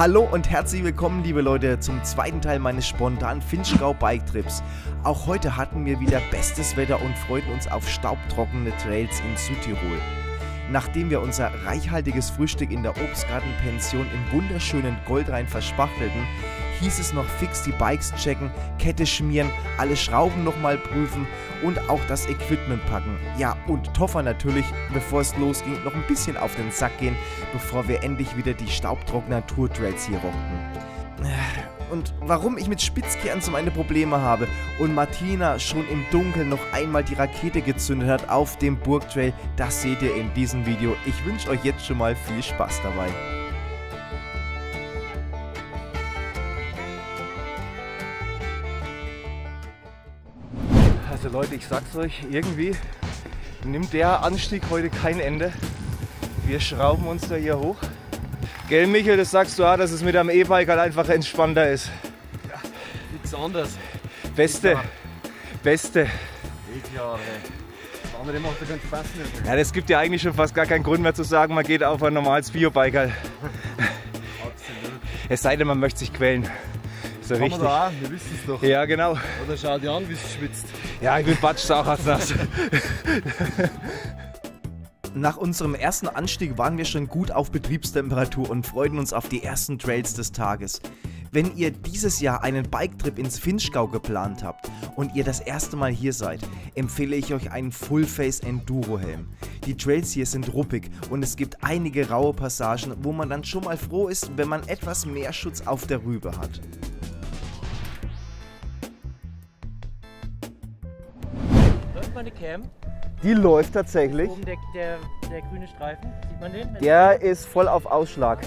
Hallo und herzlich willkommen, liebe Leute, zum zweiten Teil meines spontanen Finchgau Bike Trips. Auch heute hatten wir wieder bestes Wetter und freuten uns auf staubtrockene Trails in Südtirol. Nachdem wir unser reichhaltiges Frühstück in der Obstgartenpension im wunderschönen Goldrhein verspachtelten, hieß es noch fix die Bikes checken, Kette schmieren, alle Schrauben nochmal prüfen und auch das Equipment packen. Ja, und Toffer natürlich, bevor es losging, noch ein bisschen auf den Sack gehen, bevor wir endlich wieder die staubtrockenen Tour-Trails hier rockten. Und warum ich mit Spitzkehren so meine Probleme habe und Martina schon im Dunkeln noch einmal die Rakete gezündet hat auf dem Burgtrail, das seht ihr in diesem Video. Ich wünsche euch jetzt schon mal viel Spaß dabei. Also Leute, ich sag's euch, irgendwie nimmt der Anstieg heute kein Ende. Wir schrauben uns da hier hoch. Gell Michael, das sagst du auch, dass es mit einem E-Bike halt einfach entspannter ist. Ja, nichts anderes. Beste, beste. Jahre. Das andere macht ja keinen Spaß mehr. Ja, das gibt ja eigentlich schon fast gar keinen Grund mehr zu sagen, man geht auf ein normales Biobike halt. Absolut. Es sei denn, man möchte sich quälen. So Kann richtig. man da auch, wir wissen es doch. Ja, genau. Oder schau dir an, wie es schwitzt. Ja, ich bin batschsauchhaftnass. Nach unserem ersten Anstieg waren wir schon gut auf Betriebstemperatur und freuten uns auf die ersten Trails des Tages. Wenn ihr dieses Jahr einen Biketrip ins Finchgau geplant habt und ihr das erste Mal hier seid, empfehle ich euch einen Full-Face Enduro Helm. Die Trails hier sind ruppig und es gibt einige raue Passagen, wo man dann schon mal froh ist, wenn man etwas mehr Schutz auf der Rübe hat. Läuft meine Cam? Die läuft tatsächlich. Oben der, der, der grüne Streifen. Sieht man den? Der ist voll auf Ausschlag.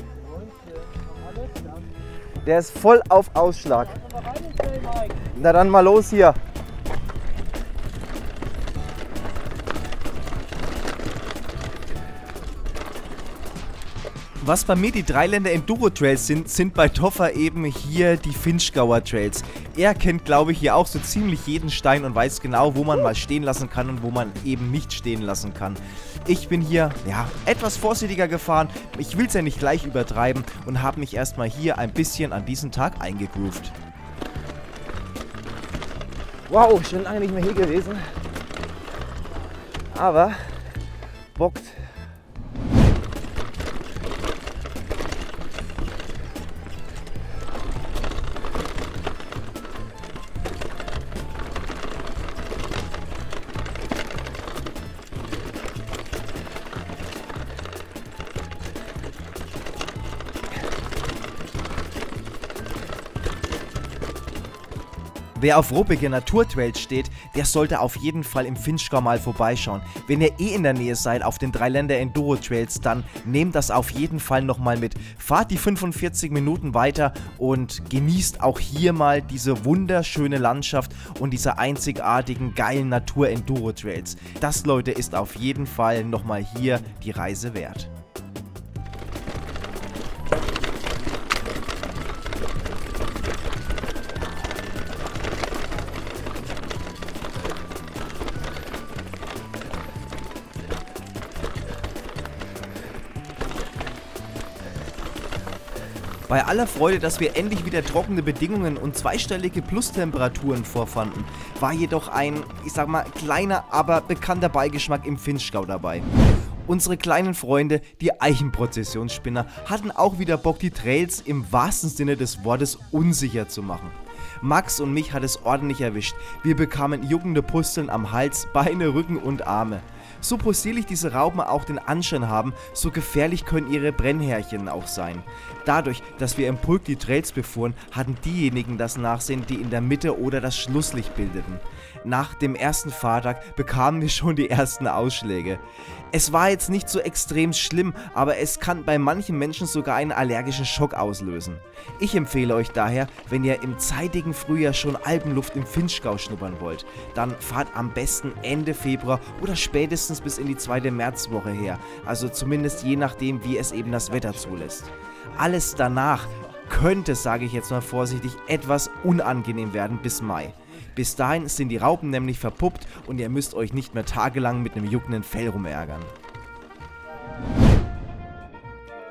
Der ist voll auf Ausschlag. Na dann mal los hier. Was bei mir die Dreiländer Enduro Trails sind, sind bei Toffer eben hier die Finchgauer Trails. Er kennt, glaube ich, hier auch so ziemlich jeden Stein und weiß genau, wo man mal stehen lassen kann und wo man eben nicht stehen lassen kann. Ich bin hier, ja, etwas vorsichtiger gefahren. Ich will es ja nicht gleich übertreiben und habe mich erstmal hier ein bisschen an diesen Tag eingegroovt. Wow, schon lange nicht mehr hier gewesen. Aber bockt. Wer auf ruppige Naturtrails steht, der sollte auf jeden Fall im Finchgau mal vorbeischauen. Wenn ihr eh in der Nähe seid auf den Dreiländer Enduro Trails, dann nehmt das auf jeden Fall nochmal mit. Fahrt die 45 Minuten weiter und genießt auch hier mal diese wunderschöne Landschaft und diese einzigartigen geilen Natur Enduro Trails. Das Leute ist auf jeden Fall nochmal hier die Reise wert. Bei aller Freude, dass wir endlich wieder trockene Bedingungen und zweistellige Plustemperaturen vorfanden, war jedoch ein, ich sag mal, kleiner, aber bekannter Beigeschmack im Finchgau dabei. Unsere kleinen Freunde, die Eichenprozessionsspinner, hatten auch wieder Bock, die Trails im wahrsten Sinne des Wortes unsicher zu machen. Max und mich hat es ordentlich erwischt. Wir bekamen juckende Pusteln am Hals, Beine, Rücken und Arme. So possierlich diese Raupen auch den Anschein haben, so gefährlich können ihre Brennhärchen auch sein. Dadurch, dass wir im Pulk die Trails befuhren, hatten diejenigen das Nachsehen, die in der Mitte oder das Schlusslicht bildeten. Nach dem ersten Fahrtag bekamen wir schon die ersten Ausschläge. Es war jetzt nicht so extrem schlimm, aber es kann bei manchen Menschen sogar einen allergischen Schock auslösen. Ich empfehle euch daher, wenn ihr im zeitigen Frühjahr schon Alpenluft im Finchgau schnuppern wollt, dann fahrt am besten Ende Februar oder spätestens bis in die zweite Märzwoche her, also zumindest je nachdem, wie es eben das Wetter zulässt. Alles danach könnte, sage ich jetzt mal vorsichtig, etwas unangenehm werden bis Mai. Bis dahin sind die Raupen nämlich verpuppt und ihr müsst euch nicht mehr tagelang mit einem juckenden Fell rumärgern.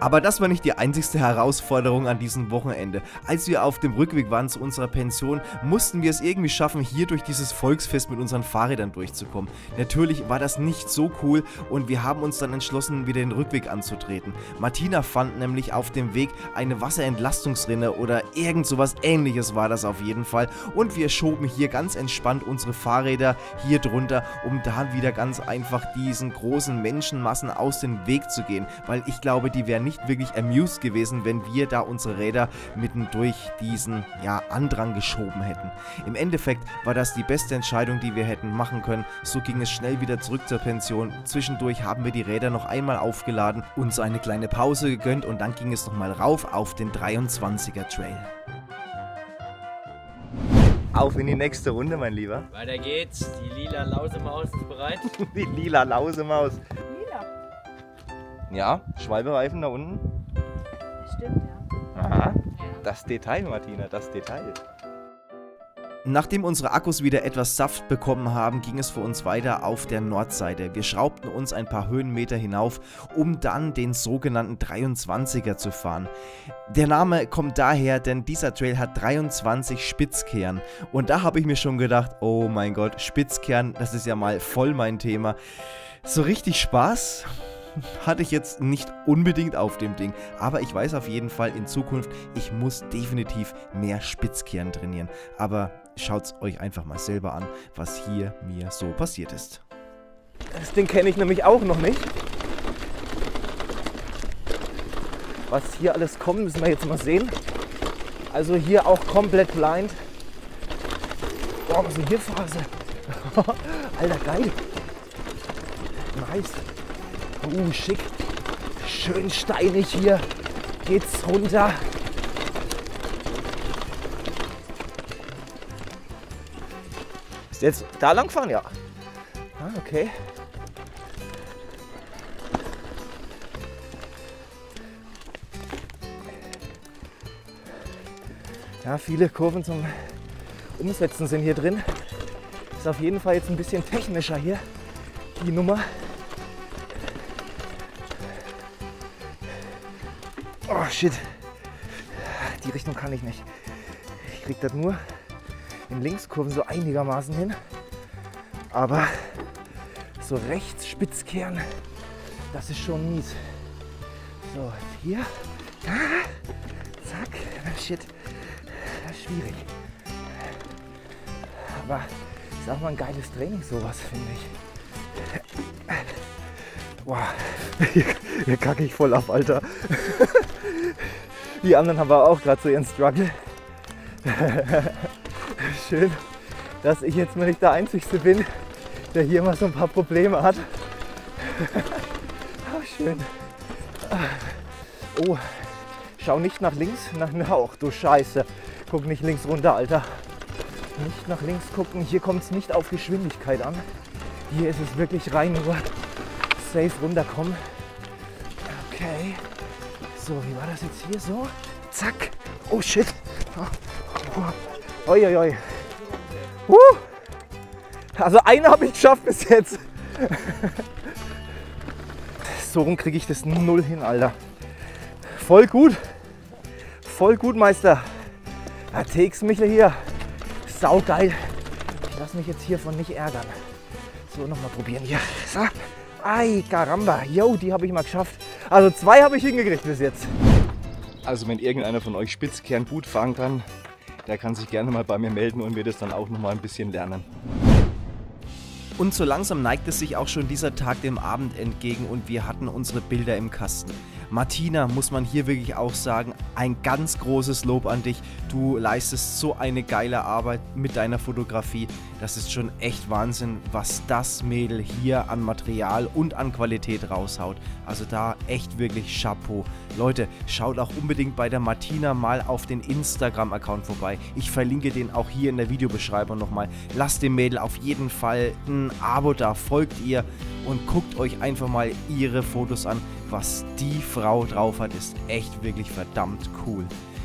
Aber das war nicht die einzigste Herausforderung an diesem Wochenende. Als wir auf dem Rückweg waren zu unserer Pension, mussten wir es irgendwie schaffen, hier durch dieses Volksfest mit unseren Fahrrädern durchzukommen. Natürlich war das nicht so cool und wir haben uns dann entschlossen, wieder den Rückweg anzutreten. Martina fand nämlich auf dem Weg eine Wasserentlastungsrinne oder irgend sowas ähnliches war das auf jeden Fall und wir schoben hier ganz entspannt unsere Fahrräder hier drunter, um da wieder ganz einfach diesen großen Menschenmassen aus dem Weg zu gehen, weil ich glaube, die wären nicht wirklich amused gewesen, wenn wir da unsere Räder mitten durch diesen ja, Andrang geschoben hätten. Im Endeffekt war das die beste Entscheidung, die wir hätten machen können. So ging es schnell wieder zurück zur Pension. Zwischendurch haben wir die Räder noch einmal aufgeladen, uns eine kleine Pause gegönnt und dann ging es nochmal rauf auf den 23er Trail. Auf in die nächste Runde, mein Lieber. Weiter geht's. Die lila Lausemaus ist bereit. Die lila Lausemaus. Ja, Schwalbereifen da unten. Stimmt, ja. Aha. Das Detail, Martina, das Detail. Nachdem unsere Akkus wieder etwas Saft bekommen haben, ging es für uns weiter auf der Nordseite. Wir schraubten uns ein paar Höhenmeter hinauf, um dann den sogenannten 23er zu fahren. Der Name kommt daher, denn dieser Trail hat 23 Spitzkehren. Und da habe ich mir schon gedacht, oh mein Gott, Spitzkehren, das ist ja mal voll mein Thema. So richtig Spaß hatte ich jetzt nicht unbedingt auf dem Ding. Aber ich weiß auf jeden Fall in Zukunft, ich muss definitiv mehr Spitzkehren trainieren. Aber schaut euch einfach mal selber an, was hier mir so passiert ist. Das Ding kenne ich nämlich auch noch nicht. Was hier alles kommt, müssen wir jetzt mal sehen. Also hier auch komplett blind. Boah, was ist hier Phase? Alter, geil. Nice. Uh, schick. Schön steinig hier. Geht's runter. Ist jetzt da lang fahren? Ja. Ah, okay. Ja, viele Kurven zum Umsetzen sind hier drin. Ist auf jeden Fall jetzt ein bisschen technischer hier, die Nummer. Oh shit. Die Richtung kann ich nicht. Ich krieg das nur in Linkskurven so einigermaßen hin. Aber so rechts Spitzkehren, das ist schon mies. So, hier. Ah, zack. Shit. Das ist schwierig. Aber ist auch mal ein geiles Training, sowas, finde ich. Boah, hier, hier kacke ich voll ab, Alter. Die anderen haben aber auch gerade so ihren Struggle. Schön, dass ich jetzt mal nicht der Einzige bin, der hier mal so ein paar Probleme hat. Schön. Oh, schau nicht nach links. Na, auch du Scheiße. Guck nicht links runter, Alter. Nicht nach links gucken. Hier kommt es nicht auf Geschwindigkeit an. Hier ist es wirklich rein nur safe runterkommen. Okay. So, wie war das jetzt hier so? Zack. Oh shit. Oi, oi, oi. Uh. Also eine habe ich geschafft bis jetzt. So rum kriege ich das null hin, Alter. Voll gut. Voll gut, Meister. Ja, TX Michel hier. Sau geil. Ich lasse mich jetzt hiervon nicht ärgern. So, nochmal probieren hier. So. Ei, Caramba. Yo, die habe ich mal geschafft. Also zwei habe ich hingekriegt bis jetzt. Also wenn irgendeiner von euch Spitzkern gut fahren kann, der kann sich gerne mal bei mir melden und wir das dann auch noch mal ein bisschen lernen. Und so langsam neigt es sich auch schon dieser Tag dem Abend entgegen und wir hatten unsere Bilder im Kasten. Martina, muss man hier wirklich auch sagen, ein ganz großes Lob an dich. Du leistest so eine geile Arbeit mit deiner Fotografie. Das ist schon echt Wahnsinn, was das Mädel hier an Material und an Qualität raushaut. Also da echt wirklich Chapeau. Leute, schaut auch unbedingt bei der Martina mal auf den Instagram-Account vorbei. Ich verlinke den auch hier in der Videobeschreibung nochmal. Lasst dem Mädel auf jeden Fall ein Abo da, folgt ihr und guckt euch einfach mal ihre Fotos an. Was die Frau drauf hat, ist echt wirklich verdammt cool.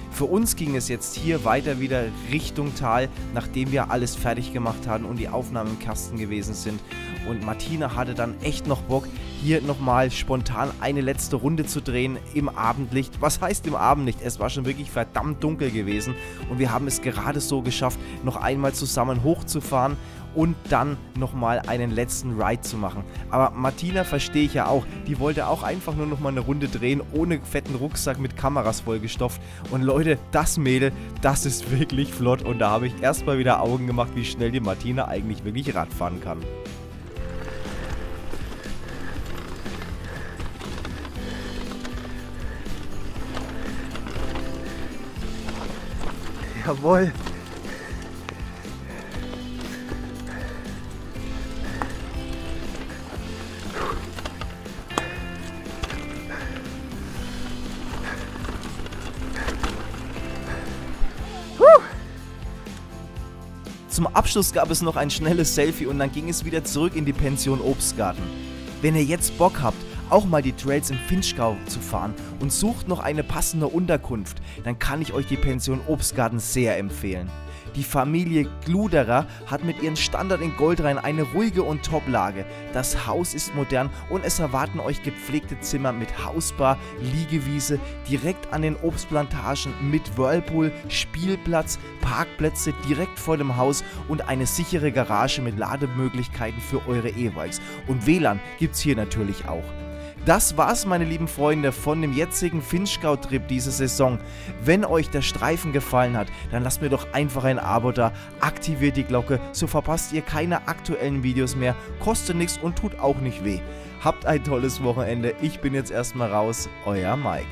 Für uns ging es jetzt hier weiter wieder Richtung Tal, nachdem wir alles fertig gemacht hatten und die Aufnahmen im Kasten gewesen sind. Und Martina hatte dann echt noch Bock, hier nochmal spontan eine letzte Runde zu drehen im Abendlicht. Was heißt im Abendlicht? Es war schon wirklich verdammt dunkel gewesen und wir haben es gerade so geschafft, noch einmal zusammen hochzufahren und dann nochmal einen letzten Ride zu machen. Aber Martina verstehe ich ja auch, die wollte auch einfach nur nochmal eine Runde drehen, ohne fetten Rucksack mit Kameras vollgestopft. Und Leute, das Mädel, das ist wirklich flott und da habe ich erstmal wieder Augen gemacht, wie schnell die Martina eigentlich wirklich Rad fahren kann. Jawohl. Zum Abschluss gab es noch ein schnelles Selfie und dann ging es wieder zurück in die Pension Obstgarten. Wenn ihr jetzt Bock habt, auch mal die Trails im Finchgau zu fahren und sucht noch eine passende Unterkunft, dann kann ich euch die Pension Obstgarten sehr empfehlen. Die Familie Gluderer hat mit ihren Standard in Goldrhein eine ruhige und Top-Lage. Das Haus ist modern und es erwarten euch gepflegte Zimmer mit Hausbar, Liegewiese, direkt an den Obstplantagen mit Whirlpool, Spielplatz, Parkplätze direkt vor dem Haus und eine sichere Garage mit Lademöglichkeiten für eure E-Bikes. Und WLAN gibt's hier natürlich auch. Das war's, meine lieben Freunde, von dem jetzigen Finchgau-Trip diese Saison. Wenn euch der Streifen gefallen hat, dann lasst mir doch einfach ein Abo da, aktiviert die Glocke, so verpasst ihr keine aktuellen Videos mehr, kostet nichts und tut auch nicht weh. Habt ein tolles Wochenende, ich bin jetzt erstmal raus, euer Mike.